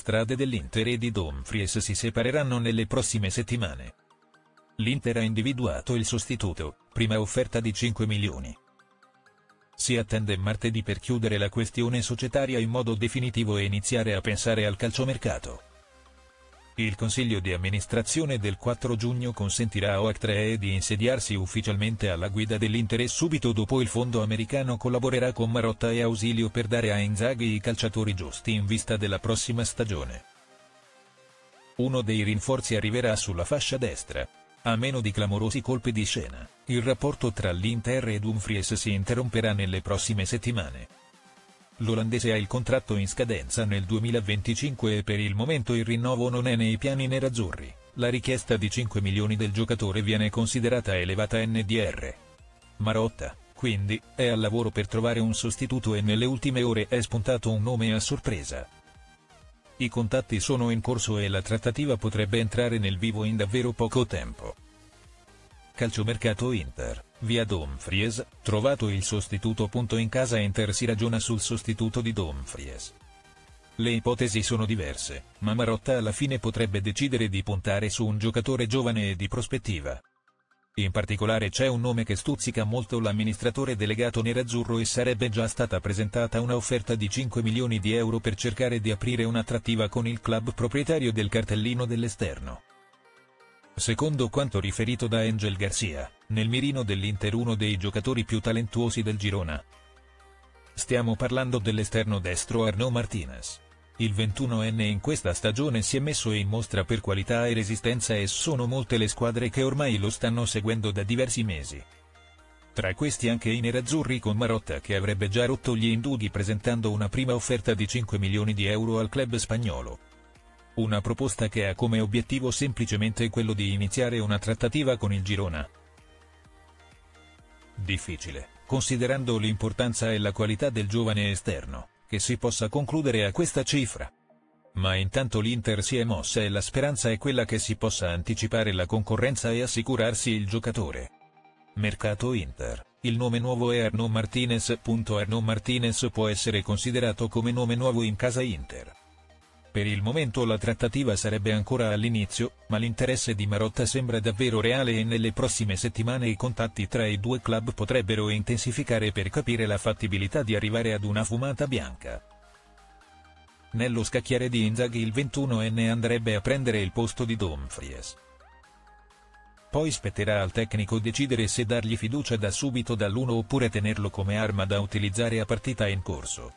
strade dell'Inter e di Dumfries si separeranno nelle prossime settimane. L'Inter ha individuato il sostituto, prima offerta di 5 milioni. Si attende martedì per chiudere la questione societaria in modo definitivo e iniziare a pensare al calciomercato. Il consiglio di amministrazione del 4 giugno consentirà a Oak di insediarsi ufficialmente alla guida dell'Inter e subito dopo il fondo americano collaborerà con Marotta e Ausilio per dare a Inzaghi i calciatori giusti in vista della prossima stagione. Uno dei rinforzi arriverà sulla fascia destra. A meno di clamorosi colpi di scena, il rapporto tra l'Inter e Dumfries si interromperà nelle prossime settimane. L'olandese ha il contratto in scadenza nel 2025 e per il momento il rinnovo non è nei piani nerazzurri. La richiesta di 5 milioni del giocatore viene considerata elevata NDR. Marotta, quindi, è al lavoro per trovare un sostituto e nelle ultime ore è spuntato un nome a sorpresa. I contatti sono in corso e la trattativa potrebbe entrare nel vivo in davvero poco tempo. Calciomercato Inter, via Dumfries, trovato il sostituto. In casa Inter si ragiona sul sostituto di Dumfries. Le ipotesi sono diverse, ma Marotta alla fine potrebbe decidere di puntare su un giocatore giovane e di prospettiva. In particolare c'è un nome che stuzzica molto l'amministratore delegato nerazzurro e sarebbe già stata presentata una offerta di 5 milioni di euro per cercare di aprire un'attrattiva con il club proprietario del cartellino dell'esterno. Secondo quanto riferito da Angel Garcia, nel mirino dell'Inter uno dei giocatori più talentuosi del Girona. Stiamo parlando dell'esterno destro Arnaud Martinez. Il 21enne in questa stagione si è messo in mostra per qualità e resistenza e sono molte le squadre che ormai lo stanno seguendo da diversi mesi. Tra questi anche i nerazzurri con Marotta che avrebbe già rotto gli indughi presentando una prima offerta di 5 milioni di euro al club spagnolo. Una proposta che ha come obiettivo semplicemente quello di iniziare una trattativa con il Girona. Difficile, considerando l'importanza e la qualità del giovane esterno, che si possa concludere a questa cifra. Ma intanto l'Inter si è mossa e la speranza è quella che si possa anticipare la concorrenza e assicurarsi il giocatore. Mercato Inter. Il nome nuovo è Arnaud Martinez. Arnaud Martinez può essere considerato come nome nuovo in casa Inter. Per il momento la trattativa sarebbe ancora all'inizio, ma l'interesse di Marotta sembra davvero reale e nelle prossime settimane i contatti tra i due club potrebbero intensificare per capire la fattibilità di arrivare ad una fumata bianca. Nello scacchiere di Inzaghi il 21enne andrebbe a prendere il posto di Dumfries. Poi spetterà al tecnico decidere se dargli fiducia da subito dall'1 oppure tenerlo come arma da utilizzare a partita in corso.